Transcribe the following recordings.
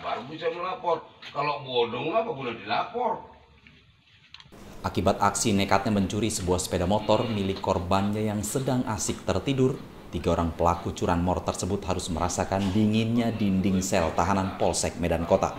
baru bisa melapor. Kalau bodong apa boleh dilapor? Akibat aksi nekatnya mencuri sebuah sepeda motor milik korbannya yang sedang asik tertidur, tiga orang pelaku curanmor tersebut harus merasakan dinginnya dinding sel tahanan Polsek Medan Kota.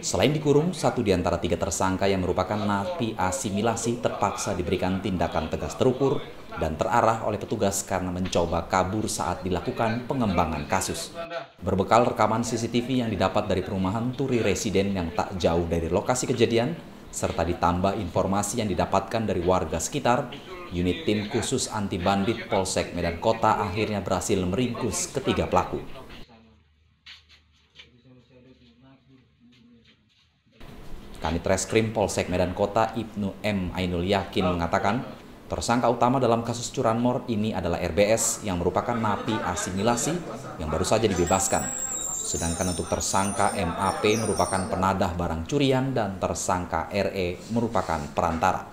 Selain dikurung, satu di antara tiga tersangka yang merupakan napi asimilasi terpaksa diberikan tindakan tegas terukur dan terarah oleh petugas karena mencoba kabur saat dilakukan pengembangan kasus. Berbekal rekaman CCTV yang didapat dari perumahan Turi Residen yang tak jauh dari lokasi kejadian, serta ditambah informasi yang didapatkan dari warga sekitar, unit tim khusus anti bandit Polsek Medan Kota akhirnya berhasil meringkus ketiga pelaku. Kanit Reskrim Polsek Medan Kota Ibnu M. Ainul Yakin mengatakan, tersangka utama dalam kasus curanmor ini adalah RBS yang merupakan napi asimilasi yang baru saja dibebaskan. Sedangkan untuk tersangka MAP merupakan penadah barang curian dan tersangka RE merupakan perantara.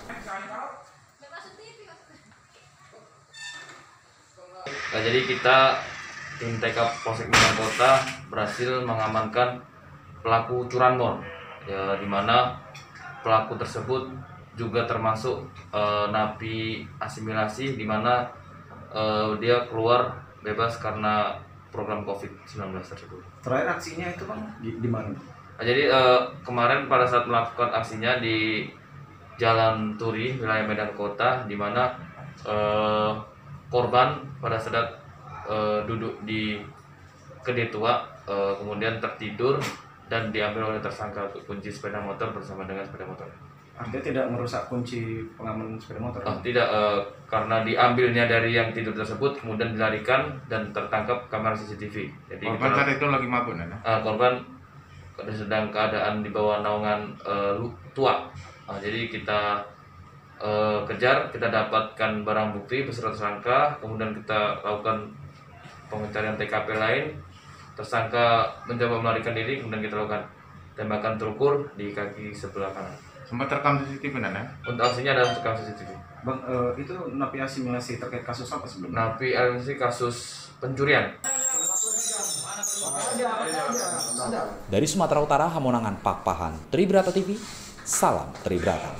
Nah, jadi kita tim TK Polsek Medan Kota berhasil mengamankan pelaku curanmor ya di mana pelaku tersebut juga termasuk e, napi asimilasi di mana e, dia keluar bebas karena program COVID-19 tersebut. Terakhir aksinya itu bang di, di mana? Nah, jadi e, kemarin pada saat melakukan aksinya di Jalan Turi wilayah Medan Kota di mana e, korban pada saat e, duduk di kedai tua e, kemudian tertidur dan diambil oleh tersangka kunci sepeda motor bersama dengan sepeda motor. Artinya tidak merusak kunci pengaman sepeda motor? Oh, tidak, uh, karena diambilnya dari yang tidur tersebut, kemudian dilarikan dan tertangkap kamera CCTV. Jadi korban saat itu lagi mabuk, Uh, korban sedang keadaan di bawah naungan uh, tua. Uh, jadi kita uh, kejar, kita dapatkan barang bukti beserta tersangka, kemudian kita lakukan pencarian TKP lain, tersangka mencoba melarikan diri kemudian kita lakukan tembakan terukur di kaki sebelah kanan sempat terekam CCTV nana untuk aksinya ada terekam CCTV bang uh, itu napi asimilasi terkait kasus apa sebelumnya napi asimilasi kasus pencurian. Dari Sumatera Utara Hamonangan Pakpahan Tribrata TV salam Tribrata